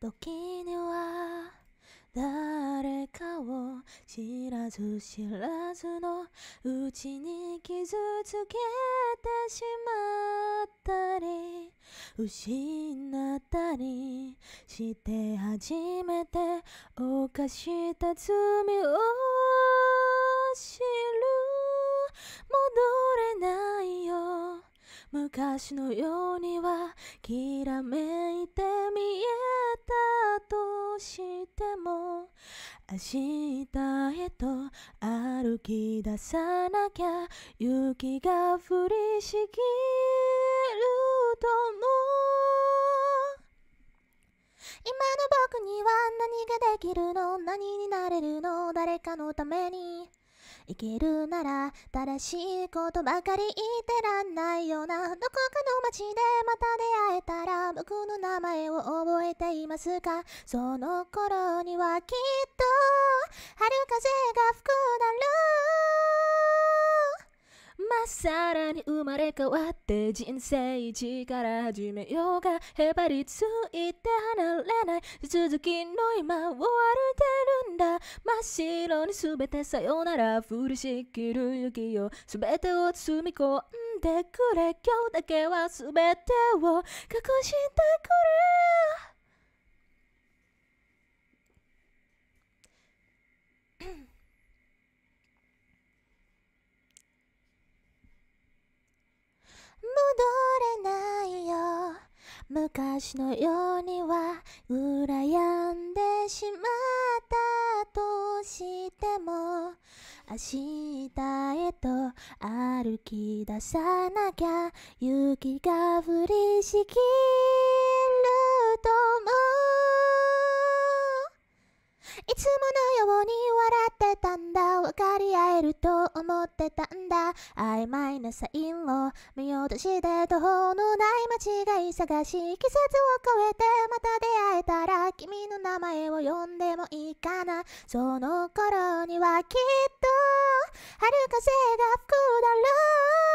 時には誰かを知らず知らずのうちに傷つけてしまったり失ったりして初めて犯した罪を知る戻れないよ昔のようにはきらめいしても明日へと歩き出さなきゃ雪が降りしきるとも今の僕には何ができるの？何になれるの？誰かのために生きるなら正しいことばかり言ってらんないよな。どこかの街でまた出会えたら僕の名前を覚えていますかその頃にはきっと春風が吹くだろうまっさらに生まれ変わって人生一から始めようがへばりついて離れない。続きの今を歩いてるんだ。真っ白に全てさよなら降りしきる雪よ全てを包み込んでくれ。今日だけは全てを隠してくれ戻れないよ昔のようには羨んでしまったとしても明日へと歩き出さなきゃ雪が降りしきるとも。いつものように笑ってたんだ分かり合えると思ってたんだ。曖昧なサインを見落として途方のない間違い探し季節を超えてまた出会えたら君の名前を呼んでもいいかな。その頃にはきっと春風が吹くだろう。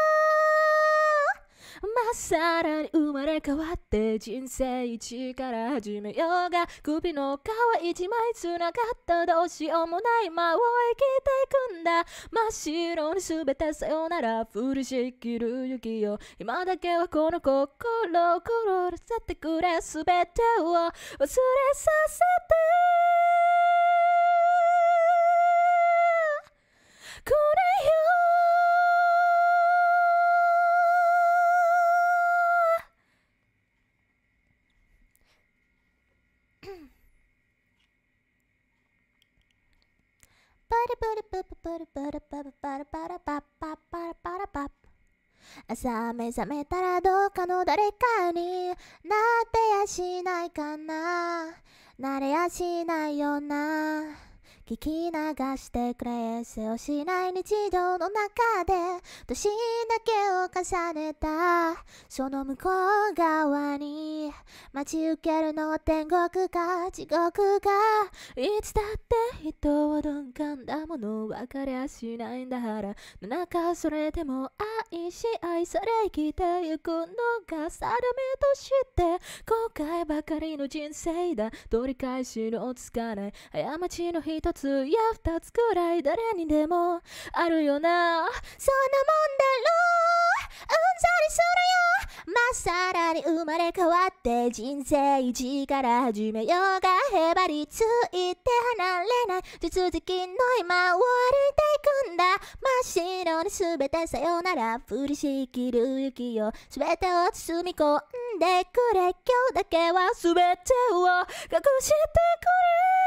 まっさらに生まれ変わって人生一から始めようが首の皮一枚つながったどうしようもない間を生きていくんだ。真っ白に全てさよなら降りしきる雪よ。今だけはこの心を転がせてくれ全てを忘れさせて。パラプラプパパラパラパラパラパラパラパラパラパ朝目覚めたらどうかの誰かになってやしないかななれやしないよな聞き流してくれせをしない日常の中で年けを重ねた。その向こう側に待ち受けるのは天国か地獄か。いつだって人を鈍感なもの分かりゃしないんだから。なんかそれでも愛し愛され生きてゆくのが定めとして。後悔ばかりの人生だ。取り返しのつかない過ちの一つや二つくらい。誰にでもあるよな。そんなもんだろう。うん。ざりするよまっさらに生まれ変わって人生一から始めようがへばりついて離れない手続きの今を歩いていくん。だ真っ白に全てさよなら降りしきる雪よ全てを包み込ん。でくれ今日だけは全てを隠してくれ